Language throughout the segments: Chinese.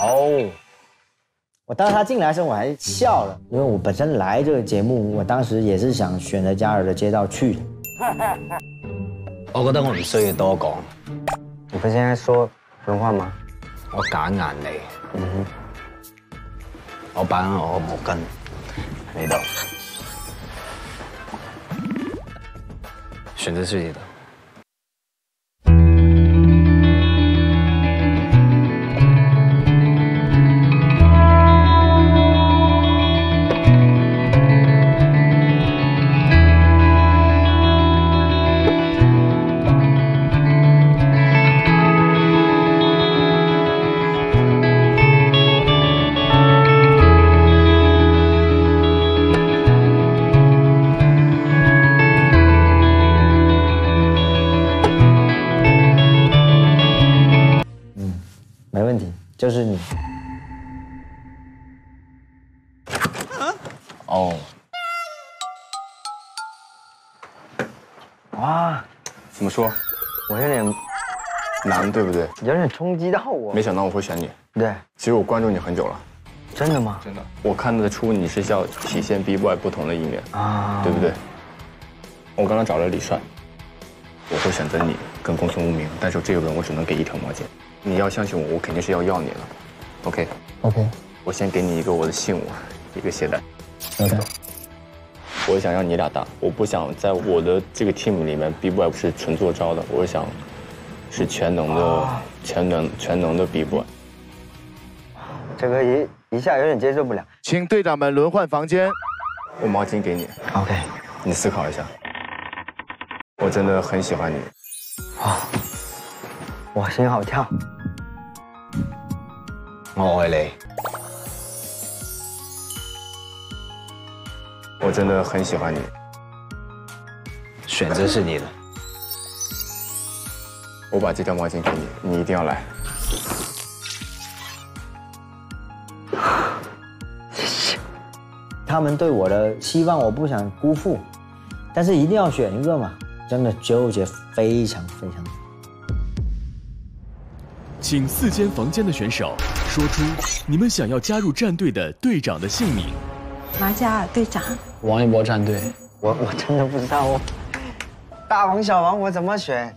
哦，我当时他进来的时候，我还笑了，因为我本身来这个节目，我当时也是想选择嘉尔的街道去的。我觉得我唔需要多讲，你不现在说普通话吗？我假眼你，嗯哼，我摆我毛巾你度，选择自己的。就是你。哦。哇，怎么说？我有点难，对不对？有点冲击到我。没想到我会选你。对。其实我关注你很久了。真的吗？真的。我看得出你是要体现 BY 不同的一面，对不对？我刚刚找了李帅。会选择你跟公孙无名，但是这个人我只能给一条毛巾。你要相信我，我肯定是要要你了。OK，OK，我先给你一个我的信物，一个鞋带。OK，我想让你俩打，我不想在我的这个 team 里面 B b o v 是纯做招的，我想是全能的全能全能的 B b o v 这个一一下有点接受不了。请队长们轮换房间，我毛巾给你。OK，你思考一下。我真的很喜欢你，啊！我心好跳。我爱你。我真的很喜欢你。选择是你的，我把这条毛巾给你，你一定要来。谢谢。他们对我的希望，我不想辜负，但是一定要选一个嘛。真的纠结非常非常请四间房间的选手说出你们想要加入战队的队长的姓名。马嘉尔队长。王一博战队。我我真的不知道哦。大王小王，我怎么选？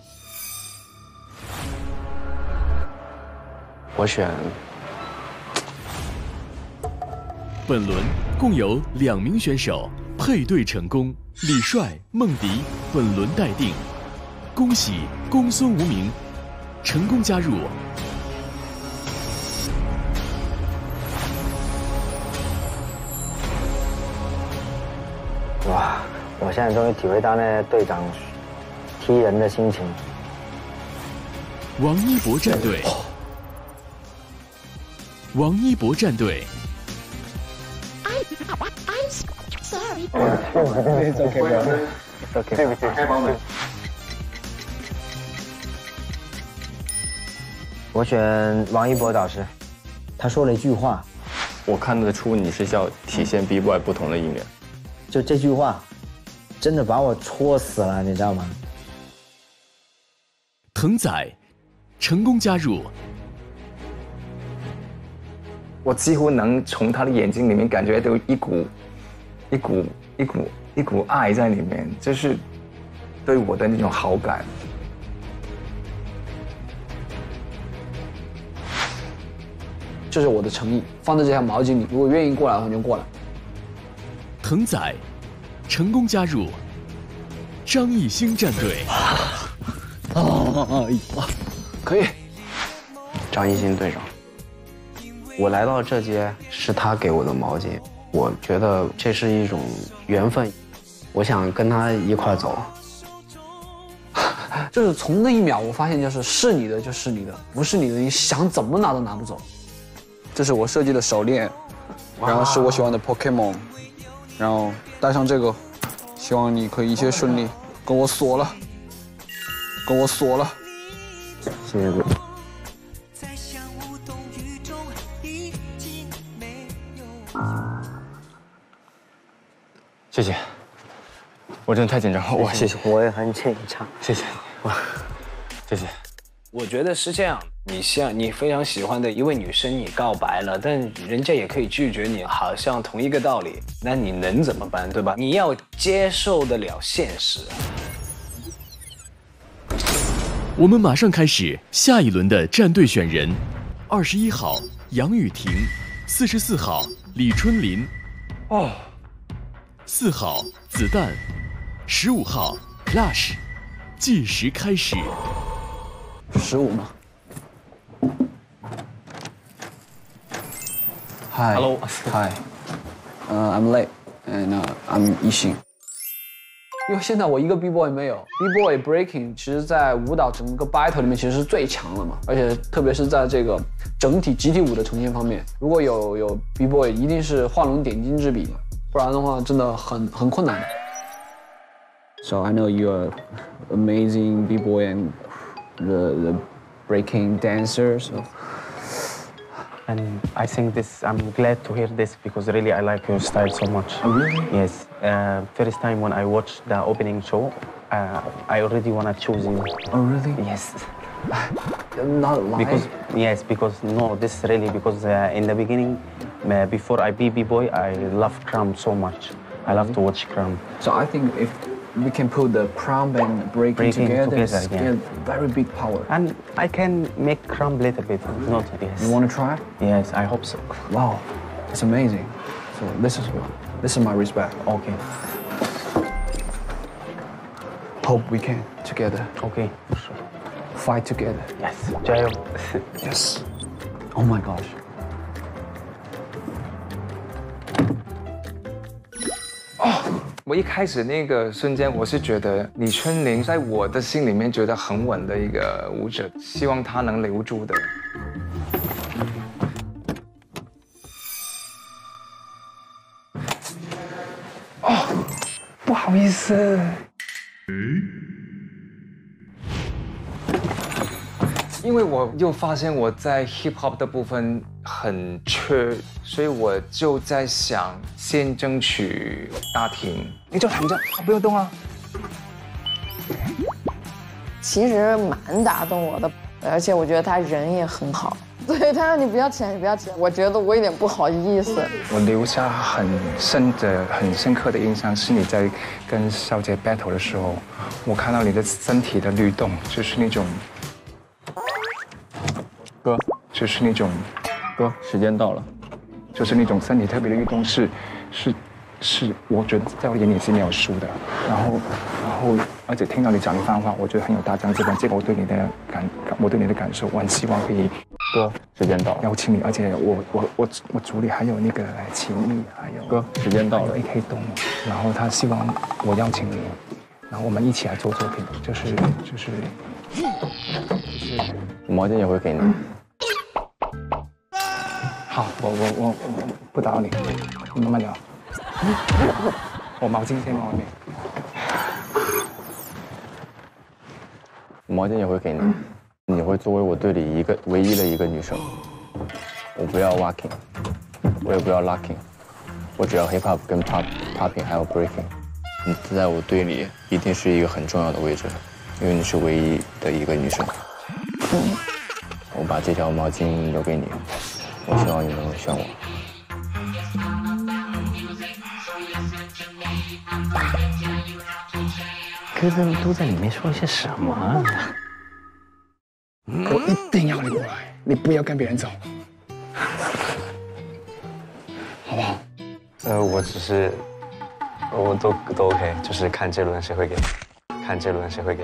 我选。本轮共有两名选手。配对成功，李帅、孟迪本轮待定。恭喜公孙无名成功加入。哇！我现在终于体会到那队长踢人的心情。王一博战队，王一博战队。对不起，开包门。我选王一博导师，他说了一句话：“我看得出你是要体现 B Y 不同的一面。”就这句话，真的把我戳死了，你知道吗？腾仔，成功加入。我几乎能从他的眼睛里面感觉到一股。一股一股一股爱在里面，就是对我的那种好感，这是我的诚意放在这条毛巾里。如果愿意过来，的你就过来。腾仔成功加入张艺兴战队，啊啊啊！可以，张艺兴队长，我来到这间是他给我的毛巾。我觉得这是一种缘分，我想跟他一块走。就是从那一秒，我发现就是是你的就是你的，不是你的你想怎么拿都拿不走。这是我设计的手链，然后是我喜欢的 Pokemon，然后带上这个，希望你可以一切顺利。跟我锁了，跟我锁了，谢谢哥。谢谢，我真的太紧张，了。我谢谢，我也很紧张，谢谢，哇，谢谢。我觉得是这样，你向你非常喜欢的一位女生你告白了，但人家也可以拒绝你，好像同一个道理。那你能怎么办，对吧？你要接受得了现实。我们马上开始下一轮的战队选人。二十一号杨雨婷，四十四号李春林。哦。四号子弹，十五号 Clash，计时开始。十五吗？Hi，Hello，Hi，I'm l e and I'm y i x i 因为现在我一个 B boy 没有，B boy breaking 其实在舞蹈整个 battle 里面其实是最强的嘛，而且特别是在这个整体集体舞的呈现方面，如果有有 B boy，一定是画龙点睛之笔。不然的话真的很很困难。So I know you're amazing b boy and the the breaking dancer. So. And I think this, I'm glad to hear this because really I like your style so much. Oh, really? Yes. Uh, first time when I watched the opening show, uh, I already want to choose you. Oh, really? Yes. Not live? Because, yes, because, no, this really, because uh, in the beginning, uh, uh, before I be b-boy, I love crumb so much. I love to watch crumb. So I think if we can put the crumb and breaking, breaking together, together it's yeah. very big power. And I can make crumb a little bit. Not yes. You want to try? Yes, I hope so. Wow, it's amazing. So this is this is my respect. Okay. Hope we can together. Okay. Fight together. Yes. Jail. yes. Oh my gosh. 我一开始那个瞬间，我是觉得李春玲在我的心里面觉得很稳的一个舞者，希望她能留住的。哦，不好意思。因为我又发现我在 hip hop 的部分很缺，所以我就在想，先争取大庭。你就躺着，不要动啊！其实蛮打动我的，而且我觉得他人也很好。对，他说你不要钱，你不要钱，我觉得我有点不好意思。我留下很深的、很深刻的印象，是你在跟小姐 battle 的时候，我看到你的身体的律动，就是那种。就是那种，哥，时间到了。就是那种身体特别的运动是，是，是，我觉得在我眼里是没有输的。然后，然后，而且听到你讲一番话，我觉得很有大将之风。这个我对你的感，我对你的感受，我很希望可以。哥，时间到，邀请你。而且我我我我组里还有那个秦立，还有哥，时间到了。AK 东，然后他希望我邀请你，然后我们一起来做作品。就是就是，就是毛巾也会给你。好，我我我我不打扰你，你慢慢聊。我毛巾先外你，毛巾也会给你。你会作为我队里一个唯一的一个女生，我不要 walking，我也不要 locking，我只要 hip hop 跟 popping p 还有 breaking。你在我队里一定是一个很重要的位置，因为你是唯一的一个女生。我把这条毛巾留给你。我希望你能够选我。哥哥们都在里面说些什么？我一定要你过来，你不要跟别人走，好好？呃，我只是，我都都 OK，就是看这轮谁会给，看这轮谁会给。